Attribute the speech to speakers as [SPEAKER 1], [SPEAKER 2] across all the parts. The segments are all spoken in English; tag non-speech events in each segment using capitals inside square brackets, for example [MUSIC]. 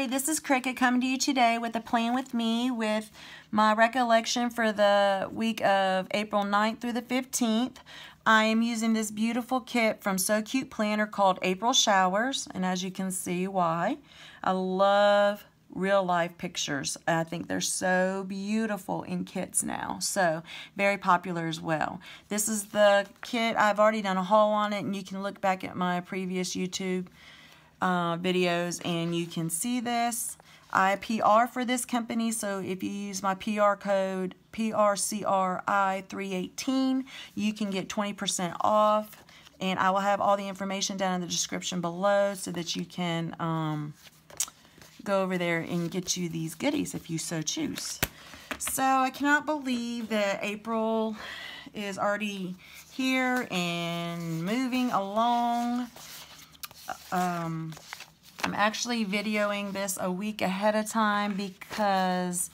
[SPEAKER 1] everybody, this is Crickett coming to you today with a plan with me with my recollection for the week of April 9th through the 15th. I am using this beautiful kit from So Cute Planner called April Showers, and as you can see why. I love real life pictures. I think they're so beautiful in kits now. So very popular as well. This is the kit. I've already done a haul on it and you can look back at my previous YouTube uh, videos and you can see this. I PR for this company, so if you use my PR code PRCRI318, you can get 20% off. And I will have all the information down in the description below so that you can um, go over there and get you these goodies if you so choose. So I cannot believe that April is already here and moving along um, I'm actually videoing this a week ahead of time because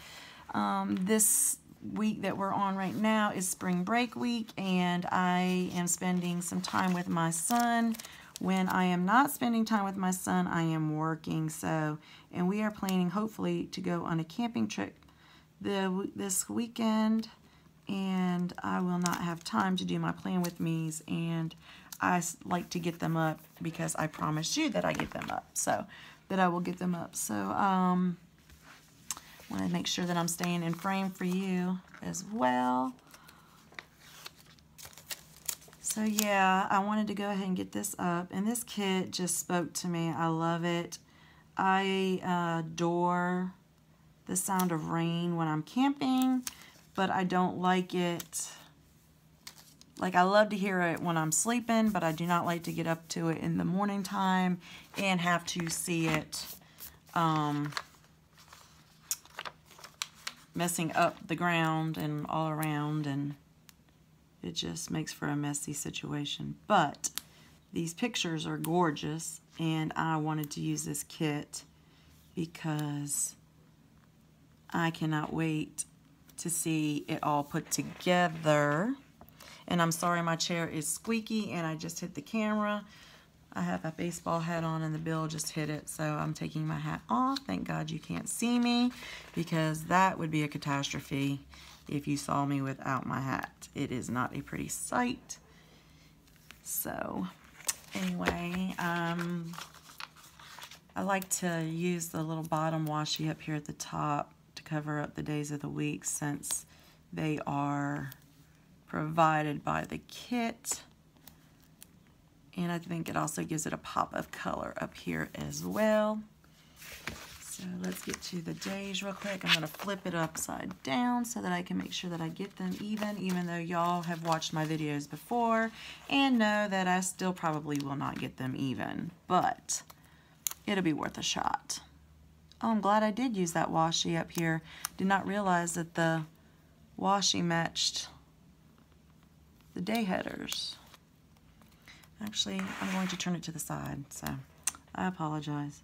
[SPEAKER 1] um, this week that we're on right now is spring break week and I am spending some time with my son. When I am not spending time with my son, I am working. So, and we are planning hopefully to go on a camping trip the, this weekend and I will not have time to do my plan with me's and I like to get them up because I promised you that I get them up. So that I will get them up. So um, I want to make sure that I'm staying in frame for you as well. So yeah, I wanted to go ahead and get this up. And this kit just spoke to me. I love it. I adore the sound of rain when I'm camping, but I don't like it like I love to hear it when I'm sleeping, but I do not like to get up to it in the morning time and have to see it um, messing up the ground and all around and it just makes for a messy situation. But these pictures are gorgeous and I wanted to use this kit because I cannot wait to see it all put together. And I'm sorry my chair is squeaky and I just hit the camera. I have a baseball hat on and the bill just hit it, so I'm taking my hat off. Thank God you can't see me because that would be a catastrophe if you saw me without my hat. It is not a pretty sight. So, anyway, um, I like to use the little bottom washi up here at the top to cover up the days of the week since they are provided by the kit. And I think it also gives it a pop of color up here as well. So let's get to the days real quick. I'm to flip it upside down so that I can make sure that I get them even, even though y'all have watched my videos before and know that I still probably will not get them even, but it'll be worth a shot. Oh, I'm glad I did use that washi up here. Did not realize that the washi matched the day headers. Actually, I'm going to turn it to the side, so I apologize.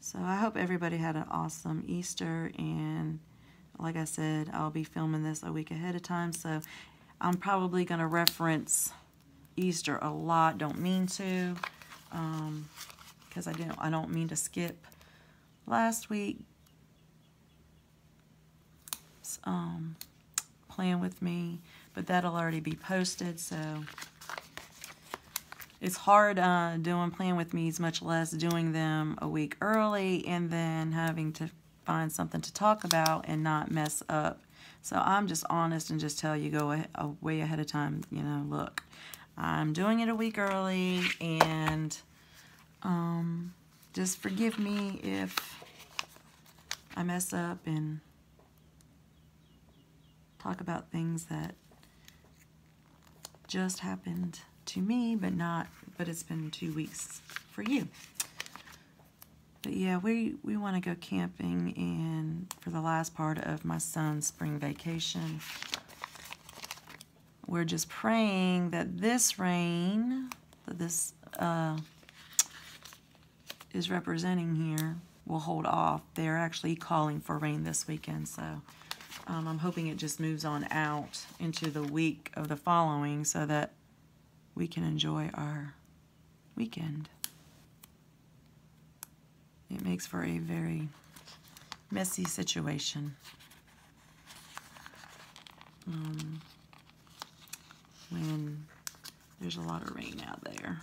[SPEAKER 1] So I hope everybody had an awesome Easter, and like I said, I'll be filming this a week ahead of time, so I'm probably going to reference Easter a lot. Don't mean to, because um, I didn't. I don't mean to skip last week. Um, playing with me but that'll already be posted, so it's hard uh, doing Plan With Me's, much less doing them a week early and then having to find something to talk about and not mess up. So I'm just honest and just tell you go a, a way ahead of time, you know, look, I'm doing it a week early and um, just forgive me if I mess up and talk about things that just happened to me, but not, but it's been two weeks for you. But yeah, we, we want to go camping and for the last part of my son's spring vacation. We're just praying that this rain, that this uh, is representing here, will hold off. They're actually calling for rain this weekend, so um, I'm hoping it just moves on out into the week of the following so that we can enjoy our weekend. it makes for a very messy situation. Um, when there's a lot of rain out there.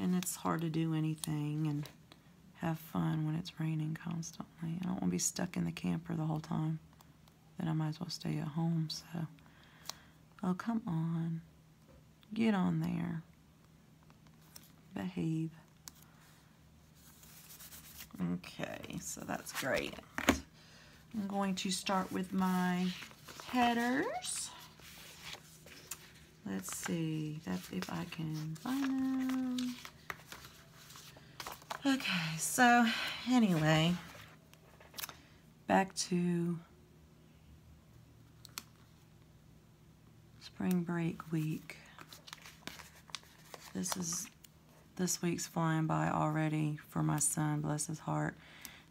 [SPEAKER 1] And it's hard to do anything and have fun when it's raining constantly. I don't want to be stuck in the camper the whole time. Then I might as well stay at home, so. Oh, come on. Get on there. Behave. Okay, so that's great. I'm going to start with my headers. Let's see, that's if I can find them. Okay, so anyway, back to spring break week. This is this week's flying by already for my son, bless his heart.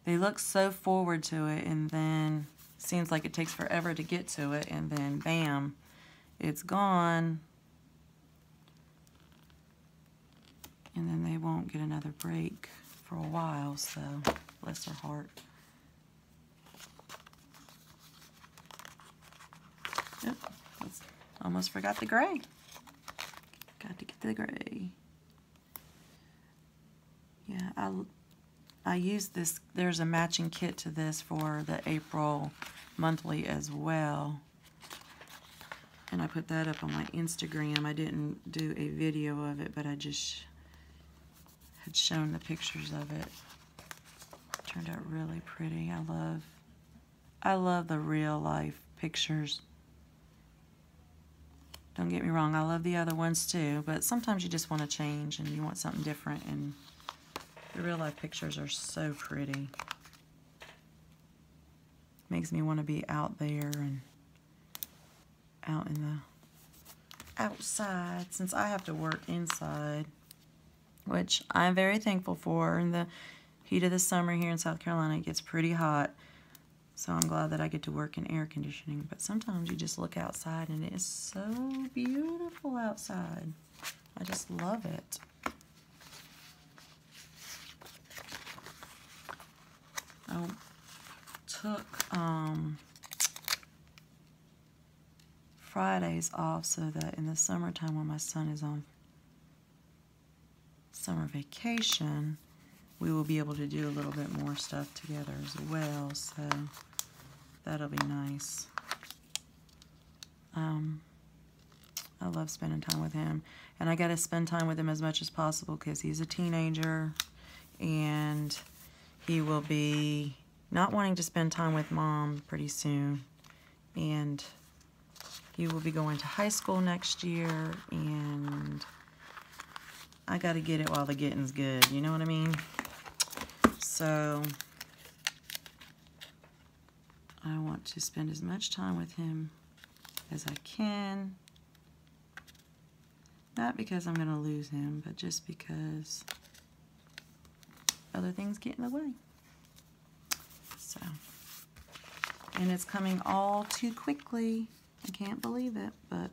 [SPEAKER 1] They look so forward to it and then seems like it takes forever to get to it and then bam, it's gone. And then they won't get another break for a while, so bless their heart. Yep, almost forgot the gray. Got to get the gray. Yeah, I, I used this, there's a matching kit to this for the April monthly as well. And I put that up on my Instagram. I didn't do a video of it, but I just had shown the pictures of it. it. Turned out really pretty. I love, I love the real life pictures. Don't get me wrong, I love the other ones too, but sometimes you just want to change and you want something different and the real life pictures are so pretty. Makes me want to be out there and out in the outside since I have to work inside which I'm very thankful for. In the heat of the summer here in South Carolina, it gets pretty hot. So I'm glad that I get to work in air conditioning. But sometimes you just look outside and it is so beautiful outside. I just love it. I took um, Fridays off so that in the summertime when my son is on summer vacation, we will be able to do a little bit more stuff together as well, so that'll be nice. Um, I love spending time with him, and I got to spend time with him as much as possible because he's a teenager, and he will be not wanting to spend time with mom pretty soon, and he will be going to high school next year, and I got to get it while the getting's good. You know what I mean? So, I want to spend as much time with him as I can. Not because I'm going to lose him, but just because other things get in the way. So, and it's coming all too quickly. I can't believe it, but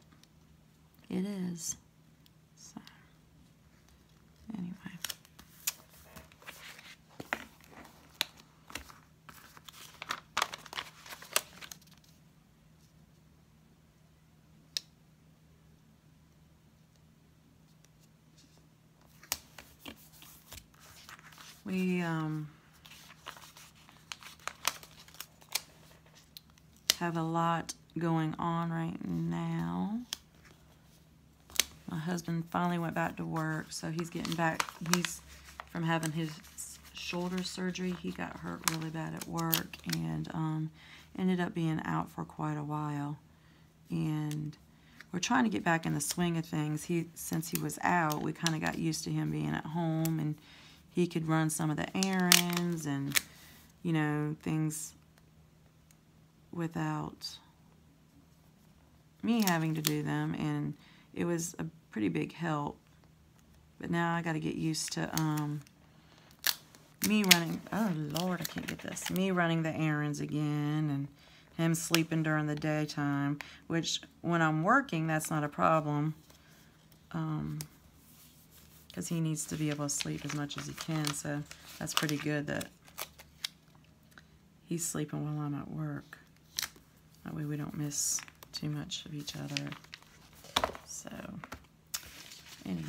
[SPEAKER 1] it is. Anyway. We um, have a lot going on right now my husband finally went back to work, so he's getting back. He's from having his shoulder surgery. He got hurt really bad at work and um, ended up being out for quite a while. And we're trying to get back in the swing of things. He, since he was out, we kind of got used to him being at home, and he could run some of the errands and you know things without me having to do them and it was a pretty big help. But now I got to get used to um, me running. Oh, Lord, I can't get this. Me running the errands again and him sleeping during the daytime, which when I'm working, that's not a problem. Um, because he needs to be able to sleep as much as he can. So that's pretty good that he's sleeping while I'm at work. That way we don't miss too much of each other. So anyway.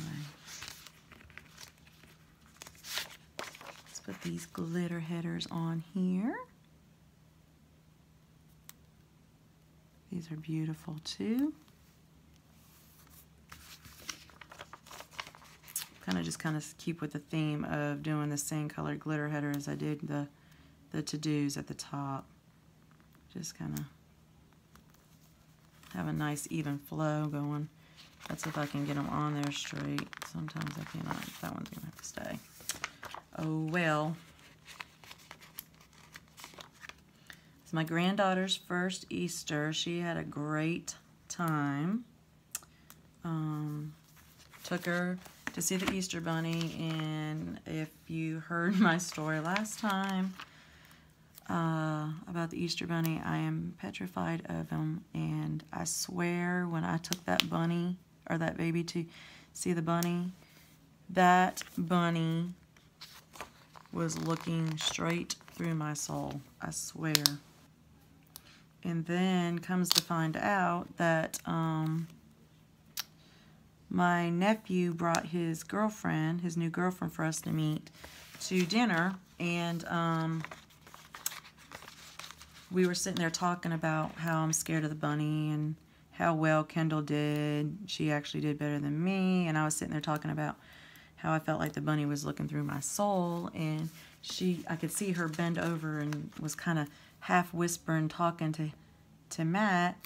[SPEAKER 1] Let's put these glitter headers on here. These are beautiful too. kind of just kind of keep with the theme of doing the same colored glitter header as I did the, the to-dos at the top. Just kind of have a nice even flow going. That's if I can get them on there straight. Sometimes I cannot. That one's going to have to stay. Oh, well. It's my granddaughter's first Easter. She had a great time. Um, took her to see the Easter Bunny. And if you heard [LAUGHS] my story last time uh, about the Easter Bunny, I am petrified of him. And I swear when I took that bunny, or that baby to see the bunny, that bunny was looking straight through my soul. I swear. And then comes to find out that um, my nephew brought his girlfriend, his new girlfriend for us to meet, to dinner. And um, we were sitting there talking about how I'm scared of the bunny and how well Kendall did. She actually did better than me. And I was sitting there talking about how I felt like the bunny was looking through my soul. And she, I could see her bend over and was kind of half whispering, talking to, to Matt.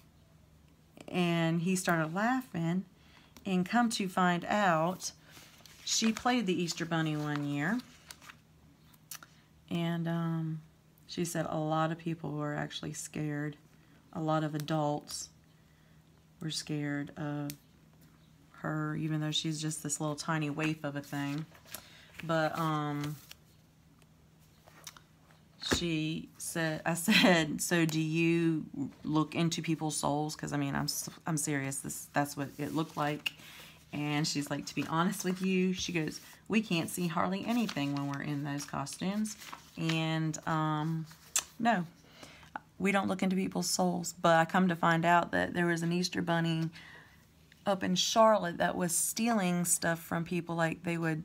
[SPEAKER 1] And he started laughing. And come to find out, she played the Easter Bunny one year. And um, she said a lot of people were actually scared. A lot of adults were scared of her, even though she's just this little tiny waif of a thing. But um, she said, I said, so do you look into people's souls? Because I mean, I'm I'm serious. This that's what it looked like. And she's like, to be honest with you, she goes, we can't see hardly anything when we're in those costumes. And um, no, we don't look into people's souls. But I come to find out that there was an Easter bunny up in Charlotte that was stealing stuff from people. Like they would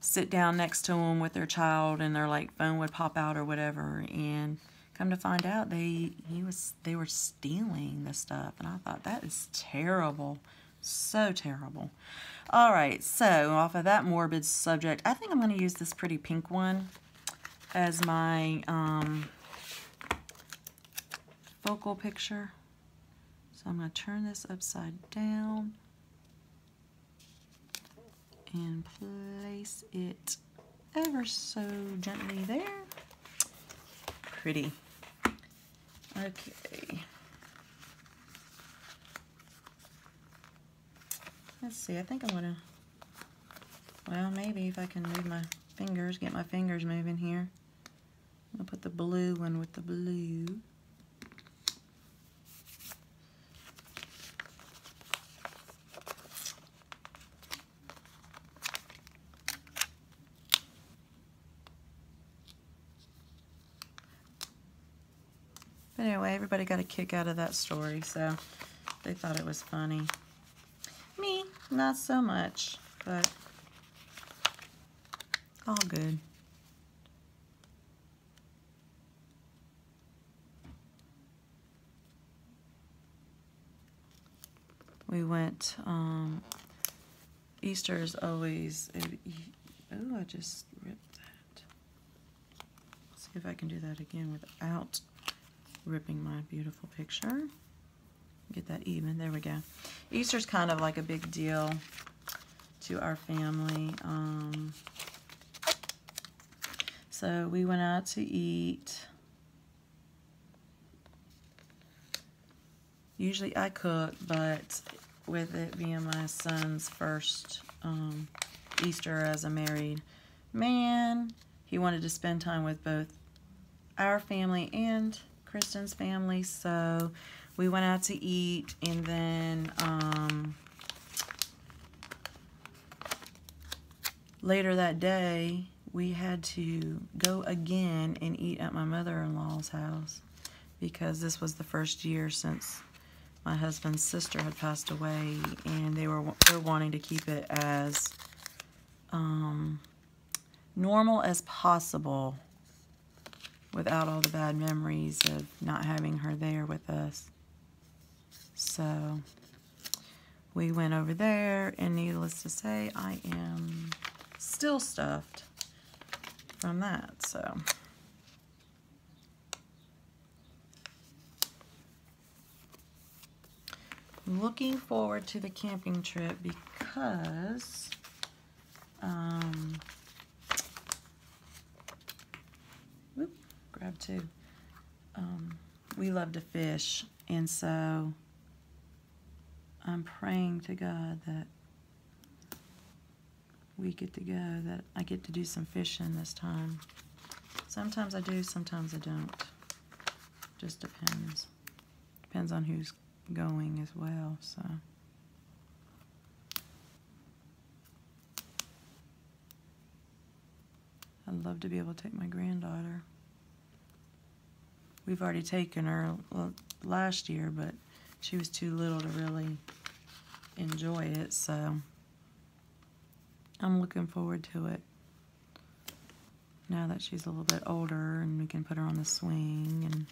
[SPEAKER 1] sit down next to them with their child and their like phone would pop out or whatever and come to find out they he was they were stealing the stuff and I thought that is terrible so terrible. All right so off of that morbid subject I think I'm going to use this pretty pink one as my um, focal picture. So I'm going to turn this upside down and place it ever so gently there. Pretty. Okay. Let's see, I think I'm gonna, well, maybe if I can move my fingers, get my fingers moving here. Gonna put the blue one with the blue. But anyway, everybody got a kick out of that story, so they thought it was funny. Me, not so much, but all good. We went, um, Easter is always, oh, I just ripped that. Let's see if I can do that again without ripping my beautiful picture. Get that even. There we go. Easter's kind of like a big deal to our family. Um, so we went out to eat. Usually I cook, but with it being my son's first um, Easter as a married man, he wanted to spend time with both our family and Kristen's family. So we went out to eat and then um, later that day, we had to go again and eat at my mother-in-law's house because this was the first year since my husband's sister had passed away and they were, they were wanting to keep it as um, normal as possible without all the bad memories of not having her there with us. So we went over there, and needless to say, I am still stuffed from that. So. Looking forward to the camping trip because um, grab two. Um, we love to fish, and so I'm praying to God that we get to go, that I get to do some fishing this time. Sometimes I do, sometimes I don't. Just depends. Depends on who's going as well, so. I'd love to be able to take my granddaughter. We've already taken her last year, but she was too little to really enjoy it, so I'm looking forward to it. Now that she's a little bit older and we can put her on the swing and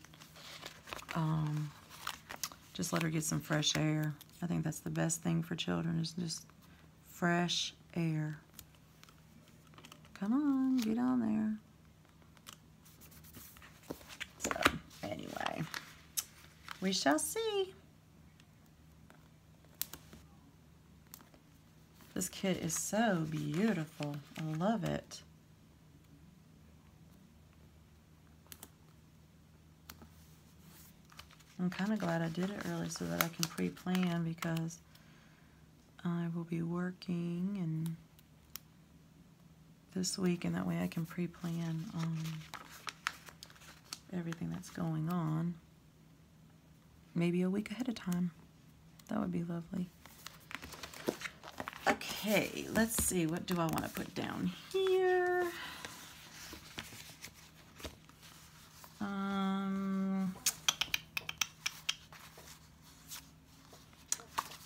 [SPEAKER 1] um, just let her get some fresh air. I think that's the best thing for children is just fresh air. Come on, get on there. So, anyway, we shall see. This kit is so beautiful. I love it. I'm kind of glad I did it early so that I can pre-plan because I will be working and this week and that way I can pre-plan um, everything that's going on. Maybe a week ahead of time. That would be lovely. Okay, let's see. What do I want to put down here? Um,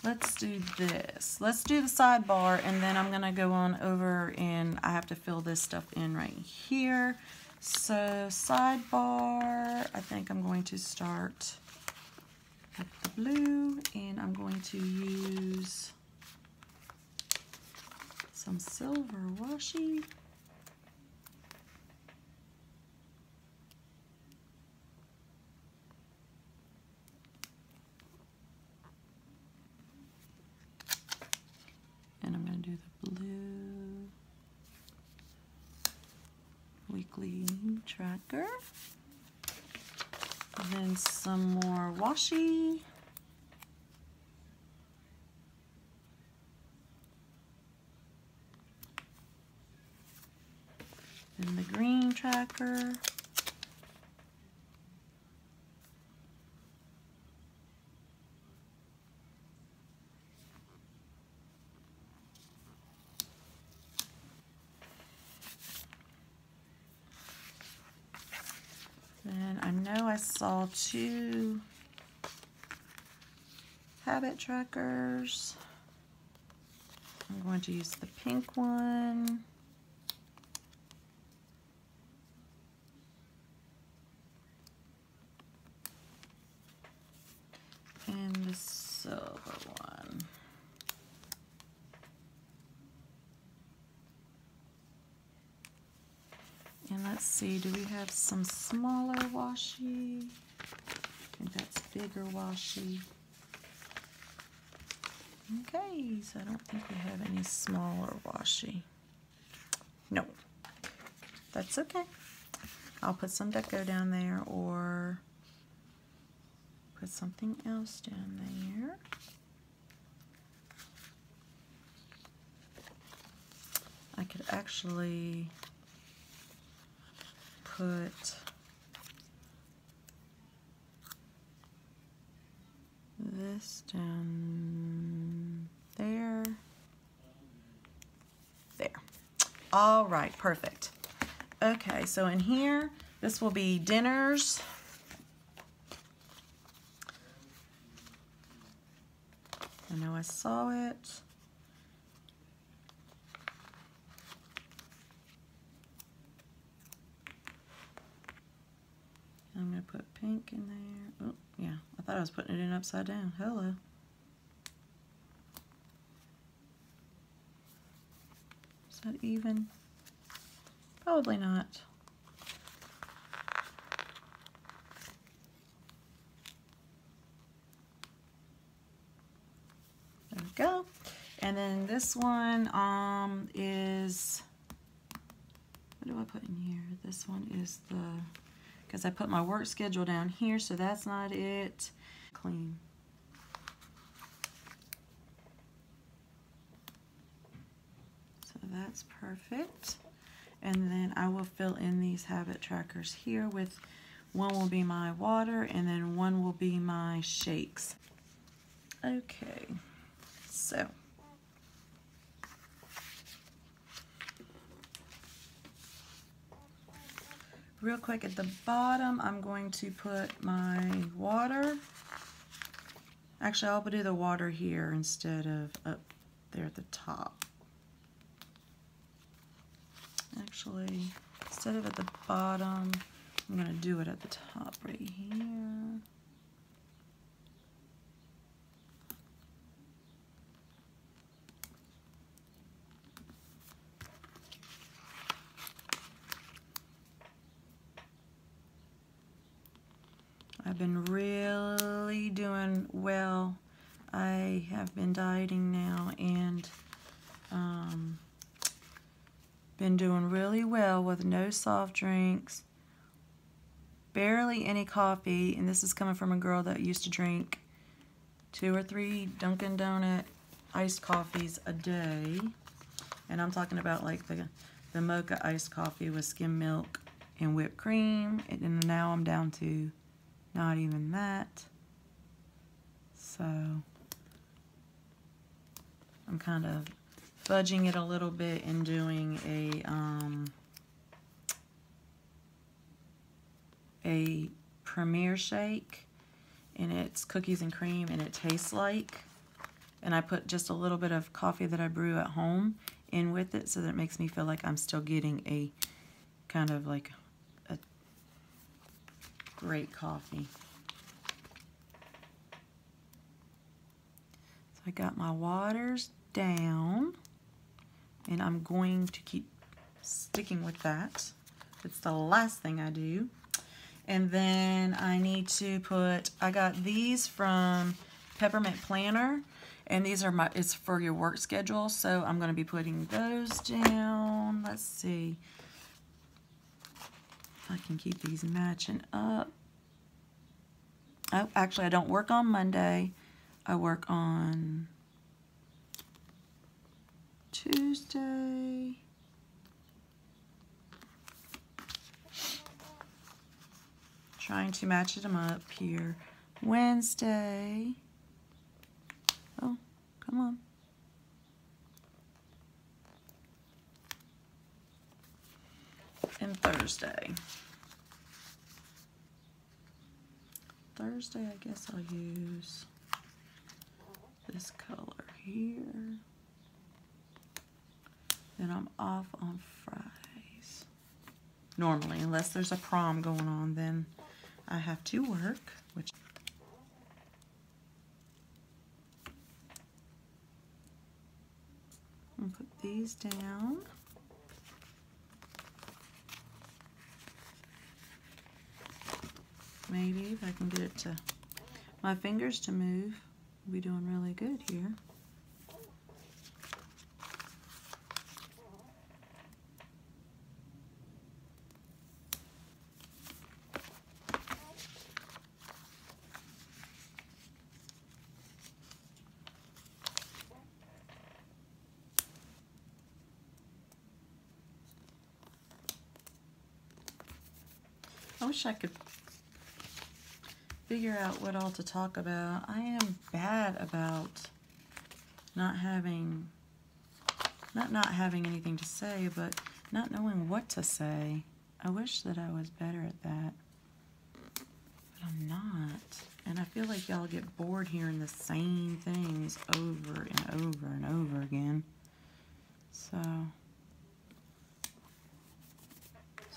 [SPEAKER 1] let's do this. Let's do the sidebar, and then I'm going to go on over, and I have to fill this stuff in right here. So sidebar, I think I'm going to start blue, and I'm going to use some silver washi. And I'm going to do the blue weekly tracker. And then some more washi. And the green tracker. Then I know I saw two habit trackers. I'm going to use the pink one. and the silver one. And let's see, do we have some smaller washi? I think that's bigger washi. Okay, so I don't think we have any smaller washi. No, that's okay. I'll put some deco down there or put something else down there. I could actually put this down there. There. All right, perfect. Okay, so in here, this will be dinners. I know I saw it. I'm going to put pink in there. Oh, yeah, I thought I was putting it in upside down. Hello. Is that even? Probably not. There we go. And then this one um, is, what do I put in here? This one is the because I put my work schedule down here, so that's not it. Clean. So that's perfect. And then I will fill in these habit trackers here with one will be my water and then one will be my shakes. Okay, so real quick at the bottom I'm going to put my water. Actually I'll do the water here instead of up there at the top. Actually instead of at the bottom I'm gonna do it at the top right here been really doing well. I have been dieting now and um, been doing really well with no soft drinks, barely any coffee, and this is coming from a girl that used to drink two or three Dunkin' Donut iced coffees a day. And I'm talking about like the, the mocha iced coffee with skim milk and whipped cream. And now I'm down to not even that. So I'm kind of fudging it a little bit and doing a um, a Premier Shake and it's cookies and cream and it tastes like and I put just a little bit of coffee that I brew at home in with it so that it makes me feel like I'm still getting a kind of like great coffee. So I got my waters down and I'm going to keep sticking with that. It's the last thing I do. And then I need to put, I got these from Peppermint Planner and these are my, it's for your work schedule. So I'm going to be putting those down. Let's see. I can keep these matching up. Oh, actually, I don't work on Monday. I work on Tuesday. Trying to match them up here. Wednesday. Oh, come on. And Thursday. Thursday, I guess I'll use this color here. Then I'm off on Fridays. Normally, unless there's a prom going on, then I have to work, which put these down. Maybe if I can get it to my fingers to move, we'll be doing really good here. I wish I could figure out what all to talk about. I am bad about not having not not having anything to say, but not knowing what to say. I wish that I was better at that. But I'm not. And I feel like y'all get bored hearing the same things over and over and over again. So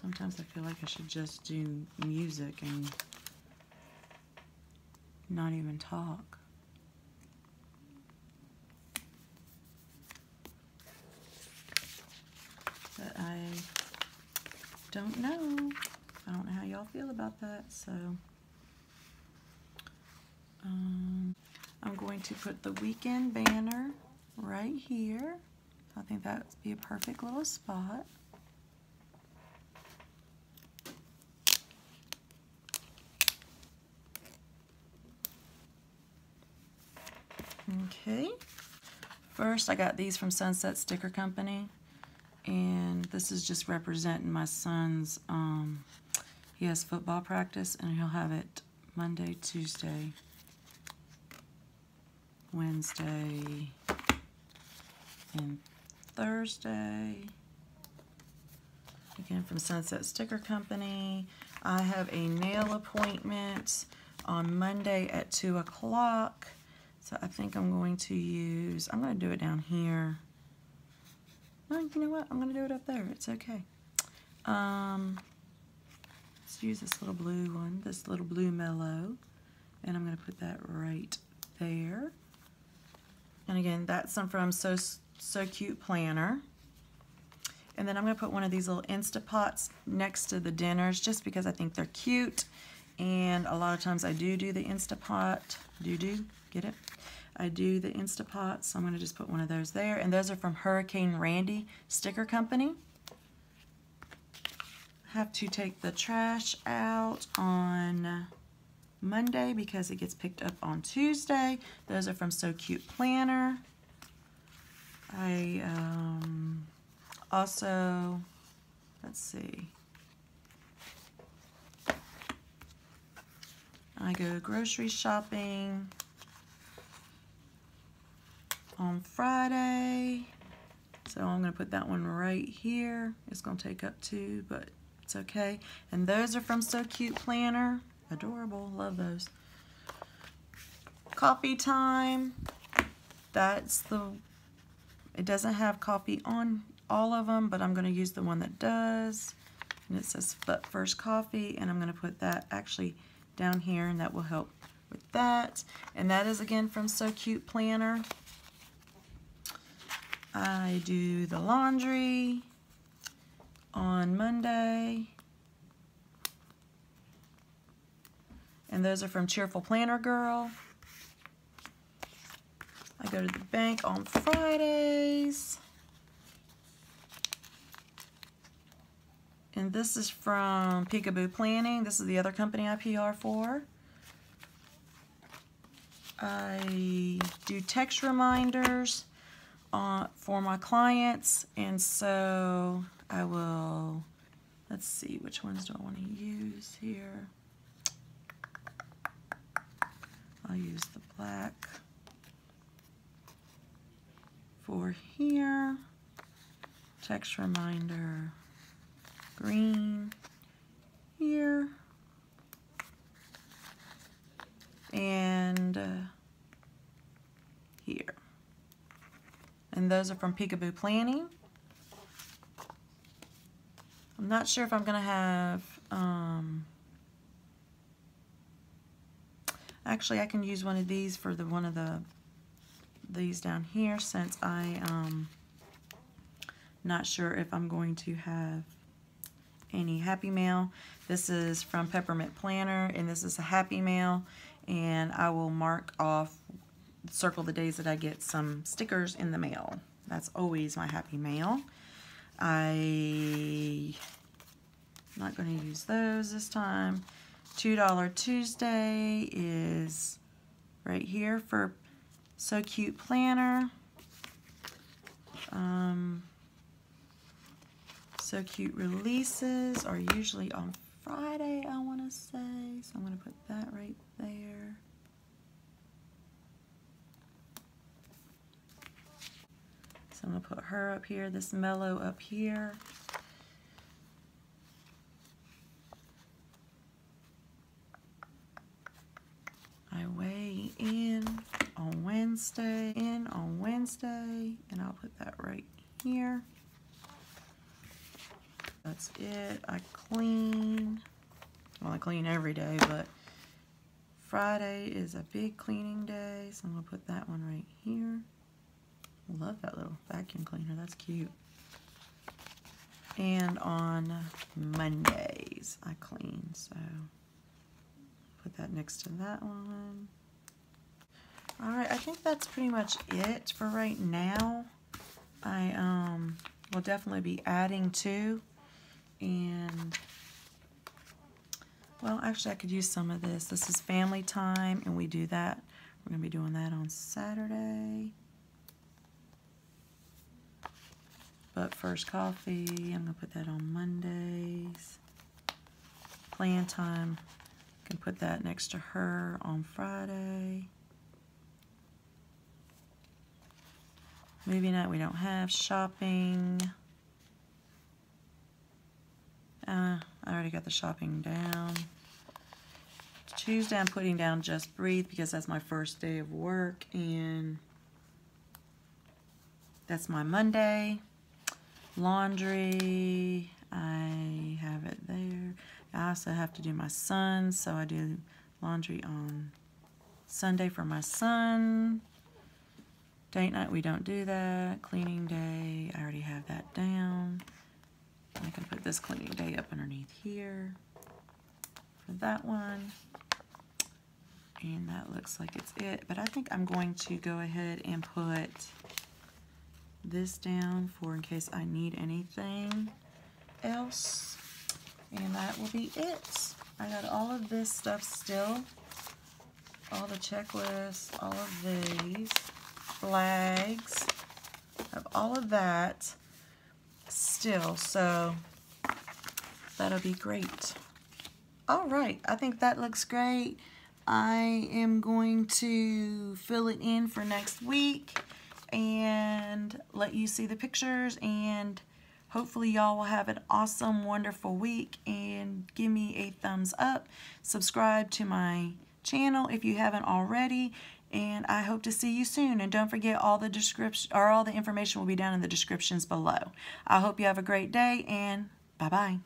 [SPEAKER 1] sometimes I feel like I should just do music and not even talk. But I don't know. I don't know how y'all feel about that, so um, I'm going to put the weekend banner right here. I think that would be a perfect little spot. Okay. First, I got these from Sunset Sticker Company. And this is just representing my son's, um, he has football practice and he'll have it Monday, Tuesday, Wednesday, and Thursday. Again, from Sunset Sticker Company. I have a nail appointment on Monday at 2 o'clock. So I think I'm going to use, I'm going to do it down here. Oh, you know what? I'm going to do it up there. It's okay. Um, let's use this little blue one, this little blue mellow. And I'm going to put that right there. And again, that's some from So, so Cute Planner. And then I'm going to put one of these little Instapots next to the dinners just because I think they're cute. And a lot of times I do do the Instapot. Do do? Get it? I do the Instapot, so I'm going to just put one of those there. And those are from Hurricane Randi Sticker Company. Have to take the trash out on Monday because it gets picked up on Tuesday. Those are from So Cute Planner. I um, also, let's see. I go grocery shopping on Friday. So I'm going to put that one right here. It's going to take up two, but it's okay. And those are from So Cute Planner. Adorable. Love those. Coffee time. That's the, it doesn't have coffee on all of them, but I'm going to use the one that does. And it says First Coffee, and I'm going to put that actually down here, and that will help with that. And that is, again, from So Cute Planner. I do the laundry on Monday. And those are from Cheerful Planner Girl. I go to the bank on Fridays. And this is from Peekaboo Planning. This is the other company I PR for. I do text reminders uh, for my clients and so I will let's see which ones do I want to use here? I'll use the black for here. Text reminder green here. And uh, here and those are from Peekaboo Planning. I'm not sure if I'm going to have, um, actually I can use one of these for the one of the, these down here since I, um, not sure if I'm going to have any Happy Mail. This is from Peppermint Planner, and this is a Happy Mail, and I will mark off circle the days that I get some stickers in the mail. That's always my happy mail. I'm not going to use those this time. $2 Tuesday is right here for So Cute Planner. Um, so Cute Releases are usually on Friday, I want to say. So I'm going to put that right there. So I'm going to put her up here, this mellow up here. I weigh in on Wednesday, in on Wednesday, and I'll put that right here. That's it. I clean. Well, I clean every day, but Friday is a big cleaning day, so I'm going to put that one right here. Love that little vacuum cleaner. That's cute. And on Mondays, I clean, so put that next to that one. All right, I think that's pretty much it for right now. I um will definitely be adding to and well, actually I could use some of this. This is family time and we do that. We're going to be doing that on Saturday. But first coffee, I'm going to put that on Mondays. Plan time, can put that next to her on Friday. Movie night we don't have. Shopping. Uh, I already got the shopping down. Tuesday I'm putting down Just Breathe because that's my first day of work and that's my Monday. Laundry, I have it there. I also have to do my son, so I do laundry on Sunday for my son. Date night, we don't do that. Cleaning day, I already have that down. I can put this cleaning day up underneath here for that one. And that looks like it's it. But I think I'm going to go ahead and put this down for in case I need anything else. And that will be it. I got all of this stuff still. All the checklists, all of these flags, have all of that still, so that'll be great. All right, I think that looks great. I am going to fill it in for next week and let you see the pictures and hopefully y'all will have an awesome, wonderful week and give me a thumbs up. Subscribe to my channel if you haven't already and I hope to see you soon. And don't forget all the description or all the information will be down in the descriptions below. I hope you have a great day and bye-bye.